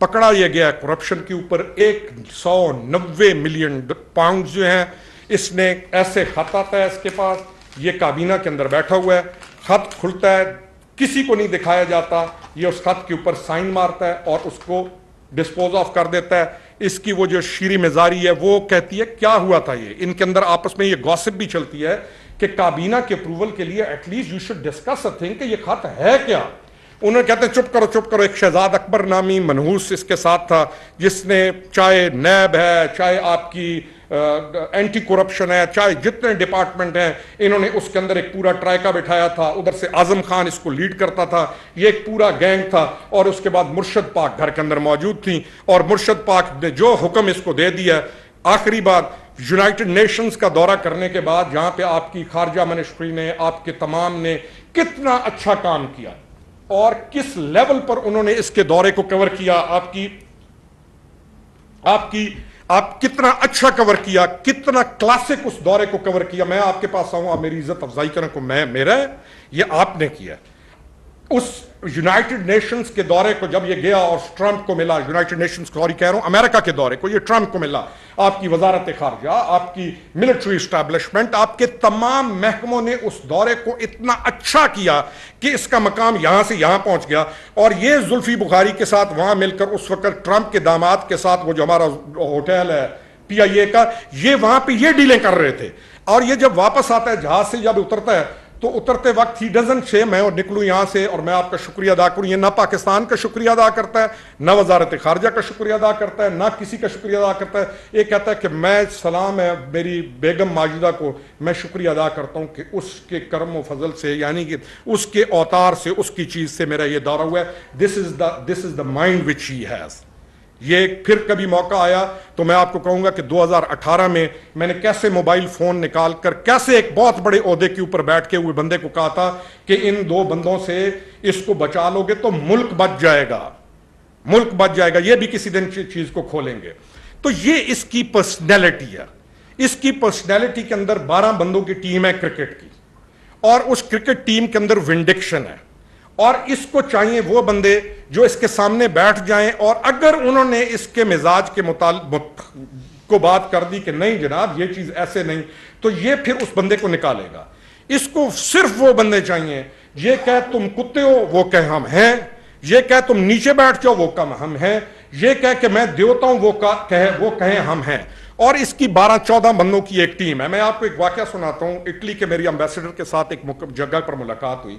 पकड़ा यह गया करप्शन के ऊपर एक सौ नब्बे मिलियन पाउंड जो है, इसने ऐसे खत आता है इसके पास। ये काबीना के अंदर बैठा हुआ है। खत खुलता है, किसी को नहीं दिखाया जाता। ये उस खत के ऊपर साइन मारता है और उसको डिस्पोज ऑफ़ कर देता है। इसकी वो जो शीरी मिजारी है, वो कहती है, क्या हुआ था ये? इनके अंदर आपस में ये गॉसिप भी चलती है कि काबीना के अप्रूवल के लिए at least you should discuss a thing कि ये खत है क्या? उन्होंने कहते चुप करो चुप करो, एक शहजाद अकबर नामी मनहूस इसके साथ था, जिसने चाहे नैब है, चाहे आपकी एंटी करप्शन है, चाहे जितने डिपार्टमेंट हैं, इन्होंने उसके अंदर एक पूरा ट्रायका बिठाया था, उधर से आज़म खान इसको लीड करता था, ये एक पूरा गैंग था, और उसके बाद मुर्शद पाक घर के अंदर मौजूद थी, और मुर्शद पाक ने जो हुक्म इसको दे दिया आखिरी बात यूनाइटेड नेशंस का दौरा करने के बाद, जहाँ पे आपकी खारजा मिनिस्ट्री ने, आपके तमाम ने कितना अच्छा काम किया और किस लेवल पर उन्होंने इसके दौरे को कवर किया, आपकी आपकी, आप कितना अच्छा कवर किया, कितना क्लासिक उस दौरे को कवर किया, मैं आपके पास आऊँ, आप मेरी इज़्ज़त अफजाई करें, को मैं, मेरा, ये आपने किया उस यूनाइटेड नेशंस के दौरे को जब ये गया और ट्रंप को मिला यूनाइटेड नेशंस सॉरी कह रहा हूँ, अमेरिका के दौरे को, ये ट्रंप को मिला, आपकी वजारत खारजा, आपकी मिलिट्री स्टैब्लिशमेंट आपके तमाम महकमों ने उस दौरे को इतना अच्छा किया कि इसका मकाम यहाँ से यहाँ पहुँच गया। और ये जुल्फी बुखारी के साथ वहाँ मिलकर, उस वक्त ट्रंप के दामाद के साथ वो जो हमारा होटल है पीआईए का, ये वहाँ पर ये डीलें कर रहे थे। और ये जब वापस आता है, जहाज़ से जब उतरता है तो उतरते वक्त ही डजन छे मैं और निकलूँ यहाँ से और मैं आपका शुक्रिया अदा करूँ। ये ना पाकिस्तान का शुक्रिया अदा करता है, ना वजारत खारजा का शुक्रिया अदा करता है, ना किसी का शुक्रिया अदा करता है। ये कहता है कि मैं सलाम है मेरी बेगम माजिदा को, मैं शुक्रिया अदा करता हूँ कि उसके कर्म व फजल से, यानी कि उसके अवतार से, उसकी चीज़ से मेरा ये दौरा हुआ है। This is the this is the mind which he has ये फिर कभी मौका आया तो मैं आपको कहूँगा कि 2018 में मैंने कैसे मोबाइल फ़ोन निकाल कर कैसे एक बहुत बड़े अहदे के ऊपर बैठ के हुए बंदे को कहा था कि इन दो बंदों से इसको बचा लोगे तो मुल्क बच जाएगा। मुल्क बच जाएगा, ये भी किसी दिन चीज़ को खोलेंगे। तो ये इसकी पर्सनैलिटी है। इसकी पर्सनैलिटी के अंदर 12 बंदों की टीम है क्रिकेट की। और उस क्रिकेट टीम के अंदर विंडिक्शन है। और इसको चाहिए वो बंदे जो इसके सामने बैठ जाएँ और अगर उन्होंने इसके मिजाज के मुताबिक को बात कर दी कि नहीं जनाब, ये चीज़ ऐसे नहीं तो ये फिर उस बंदे को निकालेगा। इसको सिर्फ़ वो बंदे चाहिए, ये कह तुम कुत्ते हो, वो कह हम हैं, ये कह तुम नीचे बैठ जाओ, वो कम हम हैं, ये कह के मैं देवता हूँ, वो कहे वो कहे हम हैं। और इसकी 12-14 बंदों की एक टीम है। मैं आपको एक वाक्य सुनाता हूँ, इटली के मेरी एम्बेसडर के साथ एक जगह पर मुलाकात हुई।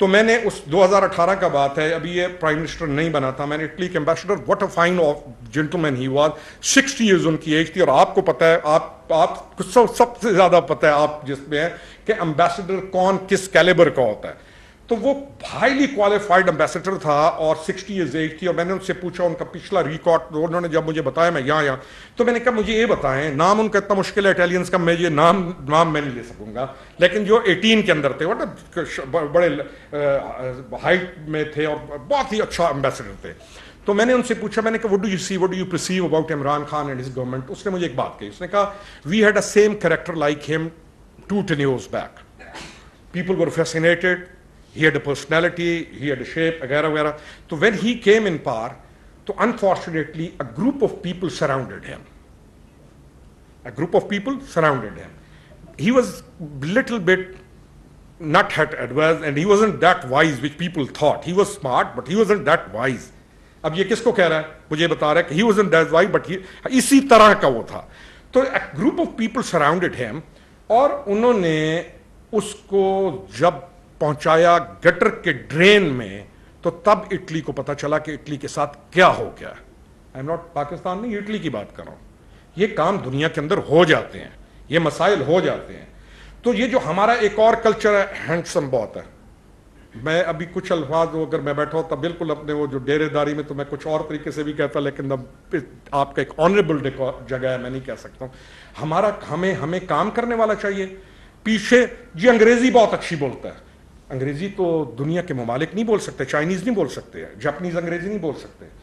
तो मैंने उस 2018 का बात है, अभी ये प्राइम मिनिस्टर नहीं बना था। मैंने इटली के ambassador what a fine of gentleman he was 60 years उनकी एज थी। और आपको पता है, आप आप सब, सबसे ज़्यादा पता है आप जिसमें है कि एम्बेसडर कौन, किस कैलेबर का होता है। तो वो हाईली क्वालिफाइड एम्बेसडर था और सिक्सटी ईयर्स एज थी और मैंने उनसे पूछा, उनका पिछला रिकॉर्ड उन्होंने जब मुझे बताया, मैं यहाँ यहाँ तो मैंने कहा, मुझे ये बताएँ, नाम उनका इतना मुश्किल है इटालियंस का, मैं ये नाम नाम मैं नहीं ले सकूँगा। लेकिन जो 18 के अंदर थे, वो बड़े हाइट में थे और बहुत ही अच्छा एम्बेसडर थे। तो मैंने उनसे पूछा, मैंने कहा what do you see would do you perceive about Imran Khan and his government उसने मुझे एक बात कही, उसने कहा we had a same character like him two tenures back people were fascinated he had a personality, he had a shape, वगैरह वगैरह So when he came in power, so unfortunately a group of people surrounded him. A group of people surrounded him. He was little bit not hat adverse and he wasn't that wise which people thought. He was smart but he wasn't that wise. अब ये किसको कह रहा है मुझे बता रहा है कि he was that why but इसी तरह का वो था तो group of people surrounded him और उन्होंने उसको जब पहुँचाया गटर के ड्रेन में तो तब इटली को पता चला कि इटली के साथ क्या हो गया। आई एम नॉट पाकिस्तान नहीं, इटली की बात कर रहा हूँ। ये काम दुनिया के अंदर हो जाते हैं, ये मसाइल हो जाते हैं। तो ये जो हमारा एक और कल्चर है हैंडसम बहुत है। मैं अभी कुछ अल्फाज अगर मैं बैठा तब बिल्कुल अपने वो जो डेरेदारी में तो मैं कुछ और तरीके से भी कहता, लेकिन अब आपका एक ऑनरेबल जगह है, मैं नहीं कह सकता हूँ। हमारा, हमें हमें काम करने वाला चाहिए। पीछे, जी अंग्रेज़ी बहुत अच्छी बोलता है। अंग्रेज़ी तो दुनिया के ममालिक नहीं बोल सकते, चाइनीज़ नहीं बोल सकते, जापनीज़ अंग्रेज़ी नहीं बोल सकते।